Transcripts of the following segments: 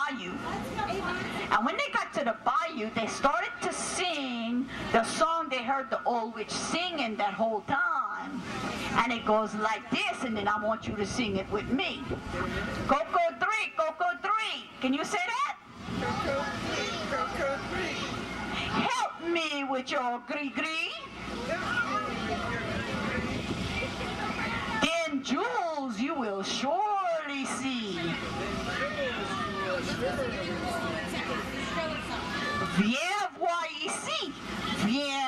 bayou. And when they got to the bayou, they started to sing the song they heard the old witch singing that whole time. And it goes like this, and then I want you to sing it with me. Coco 3, Coco 3. Can you say that? Coco three, Coco three. Help me with your gris-gris. In jewels you will surely see. Viens voir ici. Viens.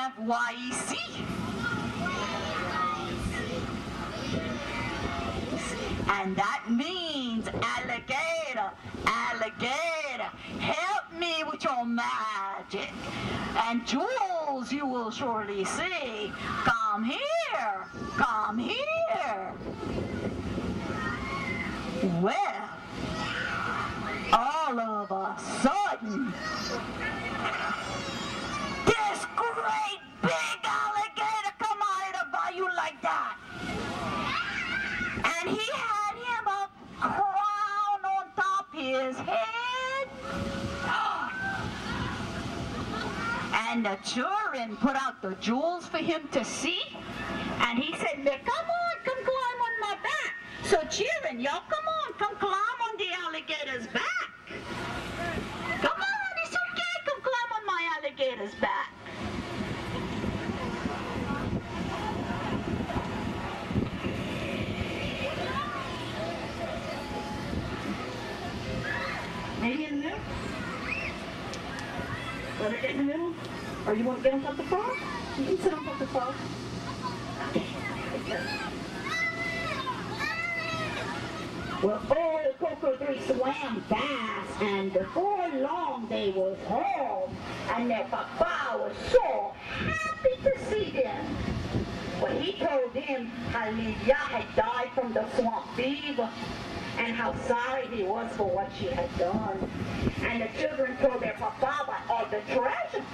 And that means alligator, alligator, help me with your magic. And jewels you will surely see. Come here, come here. Well, all of a sudden, this great big alligator come out of the bayou like that. And he had him a crown on top his head. And the children put out the jewels for him to see. And he said, "Now, come on, come climb on my back. So children, y'all come on, come climb on the alligator's back. Come on, it's okay, come climb on my alligator's back. Maybe in the middle? Let get in the middle? Or you want to get on top of the frog? You can sit on top of the frog. Well, all the Cocodrie swam fast, and before long they were home, and their papa was so happy to see them. Well, he told them how had died from the swamp fever, and how sorry he was for what she had done. And the children told their papa all the treasure.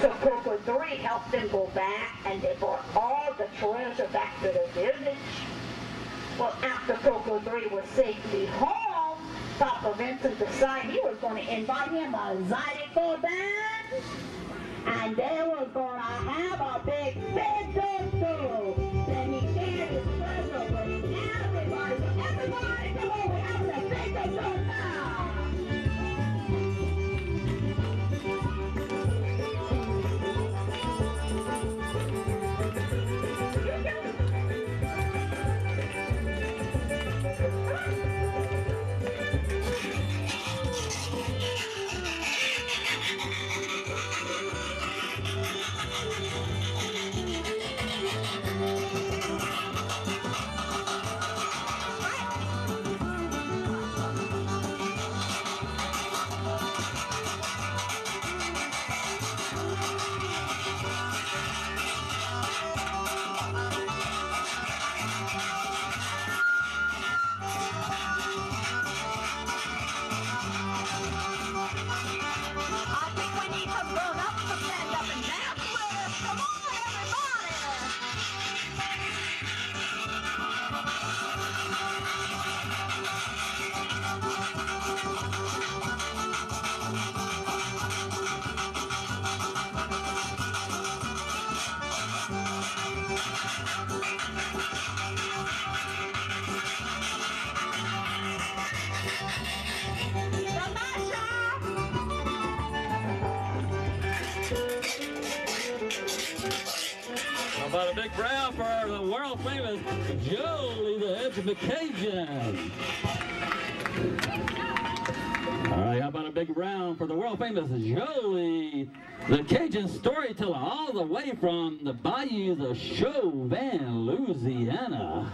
So Cocodrie helped them go back, and they brought all the treasure back to the village. Well, after Cocodrie was safely home, Papa Vincent decided he was going to invite him a zydeco band. And they was going to have a big fiddle Then he shared his treasure with everybody. Everybody, How about a big round for the world famous Jolie the Education? All right, how about a big round for the world famous Jolie, the Cajun storyteller, all the way from the bayous of Chauvin, Louisiana.